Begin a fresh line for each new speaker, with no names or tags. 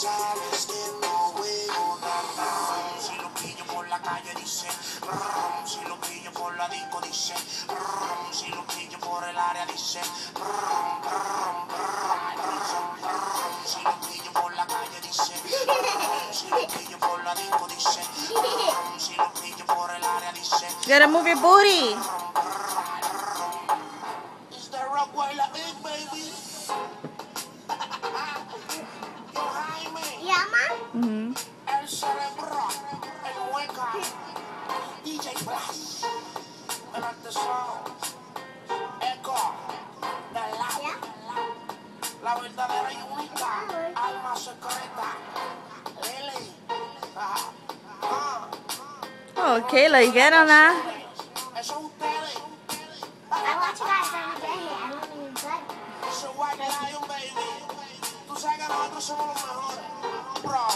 sabes que no veo nada. Si lo pillo por la calle dice, brum, si lo pillo por la disco dice, brum, si lo pillo por el área dice, brum, brum, brum, si lo pillo por la calle dice, si lo pillo por la disco dice, si lo pillo por el área dice.
You gotta move your booty.
Is eat, baby? La, la verdadera y única, alma secreta, Lily, ah, ah,
Oh, Kayla, you get on that?
eso ustedes,
I watch you guys every day. I don't even good.
eso es White Lion, baby, tú sabes que nosotros somos los mejores, bro,